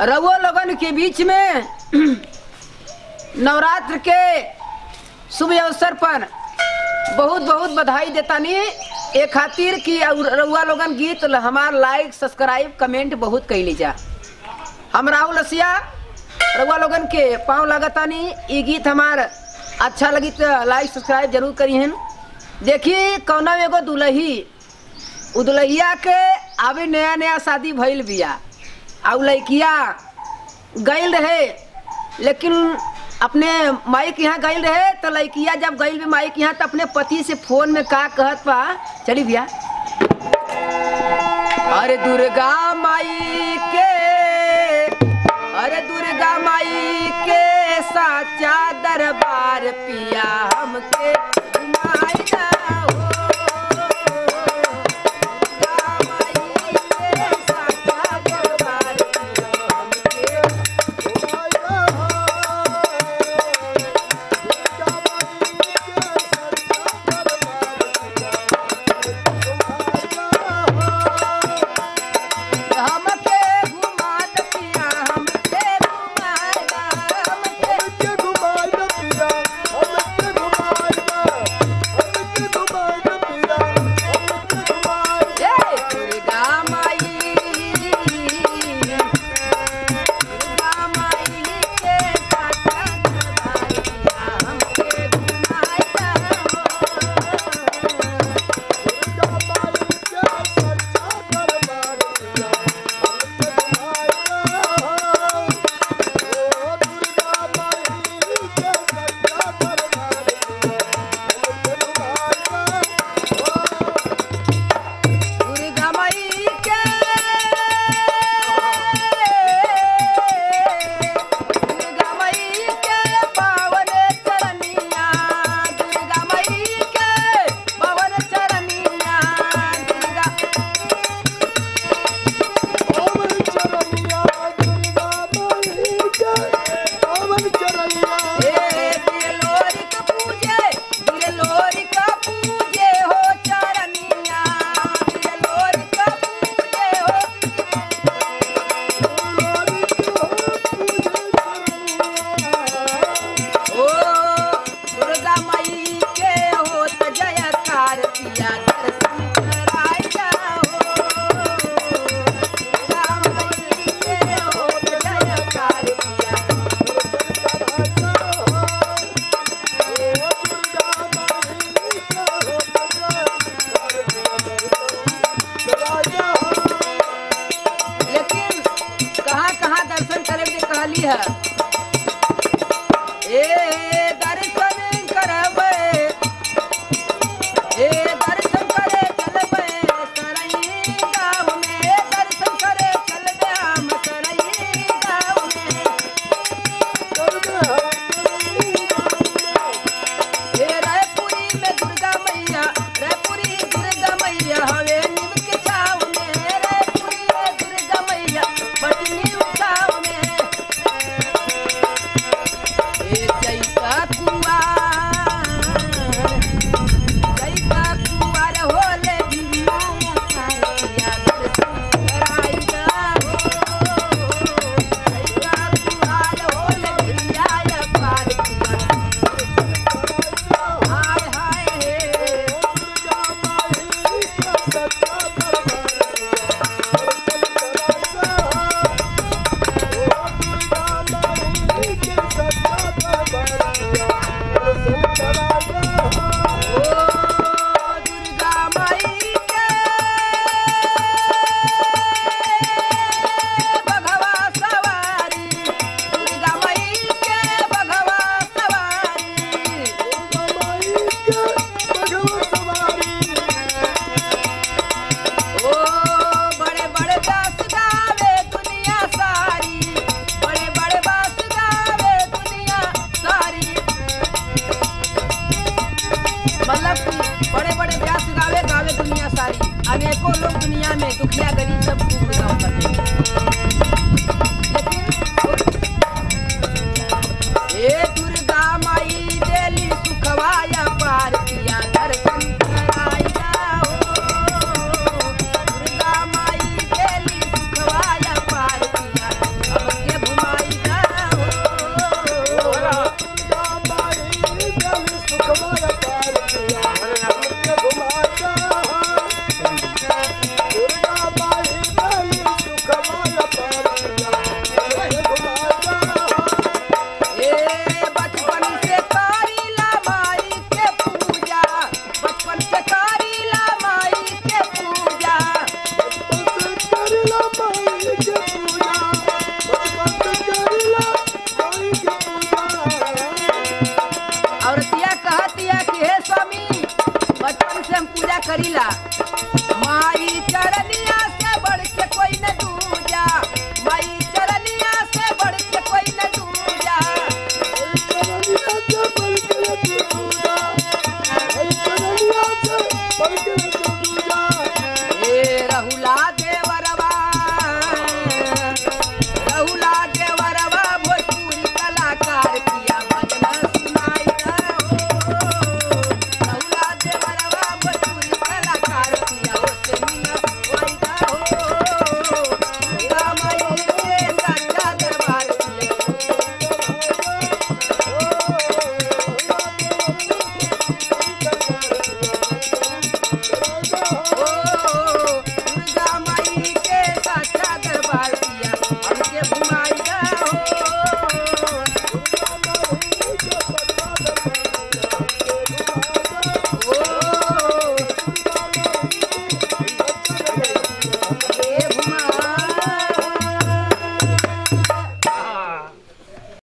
रवो लोगन के बीच में नवरात्र के शुभ अवसर पर बहुत बहुत बधाई देतानी ए खातिर कि रउआ लोगन गीत हमार लाइक सब्सक्राइब कमेंट बहुत कैली जा। हम राहुल रसिया, रउआ लोगन के पाँव लगतानी ई गीत हमार अच्छा लगी तो लाइक सब्सक्राइब ज़रूर करिहन देखी कौना एगो दुलही उ दुलहिया के अभी नया नया शादी भइल बिया। गैल लड़किया गइल रहे, लेकिन अपने माई के यहाँ गैल रहे तो लड़किया जब गैल भी माई के यहाँ तो अपने पति से फ़ोन में का कहत पा चली भैया अरे दुर्गा माई। है। ए अनेकों लोग दुनिया में दुखिया गरीब सबको बताओ करीला